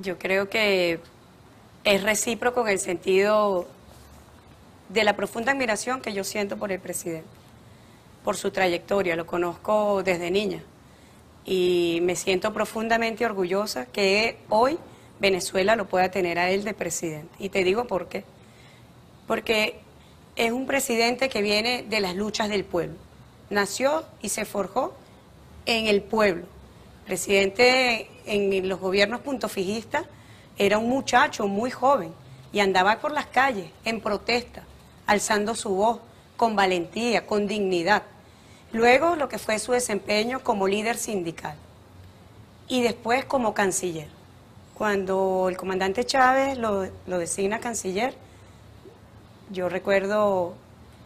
Yo creo que es recíproco en el sentido de la profunda admiración que yo siento por el presidente, por su trayectoria, lo conozco desde niña y me siento profundamente orgullosa que hoy Venezuela lo pueda tener a él de presidente. Y te digo por qué. Porque es un presidente que viene de las luchas del pueblo. Nació y se forjó en el pueblo. Presidente en los gobiernos puntofijistas era un muchacho muy joven y andaba por las calles en protesta, alzando su voz con valentía, con dignidad. Luego lo que fue su desempeño como líder sindical y después como canciller. Cuando el comandante Chávez lo, lo designa canciller, yo recuerdo,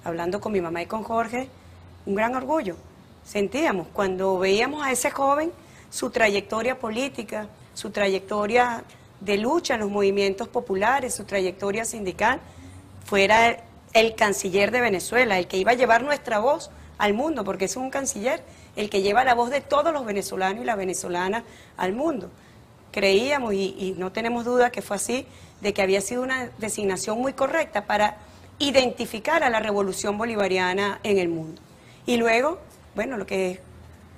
hablando con mi mamá y con Jorge, un gran orgullo. Sentíamos cuando veíamos a ese joven su trayectoria política, su trayectoria de lucha en los movimientos populares, su trayectoria sindical, fuera el canciller de Venezuela, el que iba a llevar nuestra voz al mundo, porque es un canciller, el que lleva la voz de todos los venezolanos y las venezolanas al mundo. Creíamos, y, y no tenemos duda que fue así, de que había sido una designación muy correcta para identificar a la revolución bolivariana en el mundo. Y luego, bueno, lo que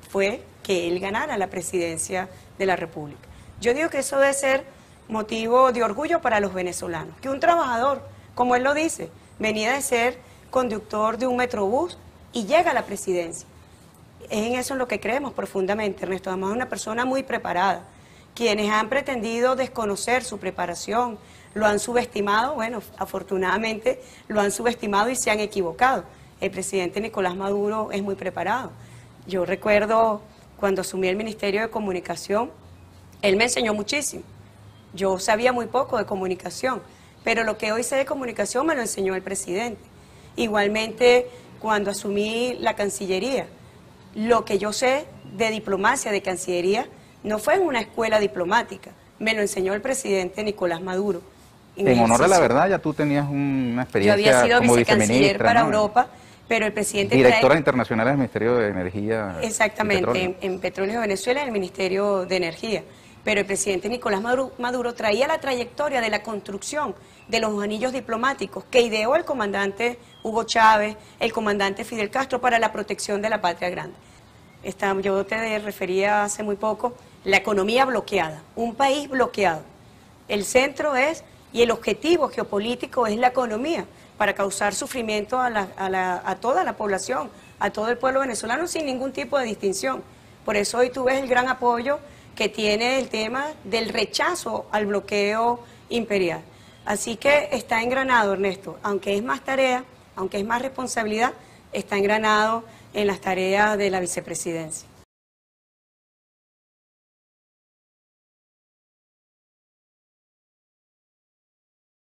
fue que él ganara la presidencia de la República. Yo digo que eso debe ser motivo de orgullo para los venezolanos, que un trabajador, como él lo dice, venía de ser conductor de un metrobús y llega a la presidencia. Es en eso en lo que creemos profundamente, Ernesto. Además, es una persona muy preparada. Quienes han pretendido desconocer su preparación, lo han subestimado, bueno, afortunadamente lo han subestimado y se han equivocado. El presidente Nicolás Maduro es muy preparado. Yo recuerdo cuando asumí el Ministerio de Comunicación, él me enseñó muchísimo. Yo sabía muy poco de comunicación, pero lo que hoy sé de comunicación me lo enseñó el presidente. Igualmente, cuando asumí la Cancillería, lo que yo sé de diplomacia, de Cancillería, no fue en una escuela diplomática, me lo enseñó el presidente Nicolás Maduro en, honor a la verdad, ya tú tenías una experiencia Yo había sido vicecanciller para Europa, pero el presidente... Directora internacional del Ministerio de Energía. Exactamente, en, Petróleo de Venezuela, en el Ministerio de Energía. Pero el presidente Nicolás Maduro, Maduro traía la trayectoria de la construcción de los anillos diplomáticos que ideó el comandante Hugo Chávez, el comandante Fidel Castro para la protección de la patria grande. Yo te refería hace muy poco, la economía bloqueada, un país bloqueado. El centro es y el objetivo geopolítico es la economía, para causar sufrimiento a, toda la población, a todo el pueblo venezolano sin ningún tipo de distinción. Por eso hoy tú ves el gran apoyo que tiene el tema del rechazo al bloqueo imperial. Así que está engranado, Ernesto, aunque es más tarea, aunque es más responsabilidad, está engranado en las tareas de la vicepresidencia.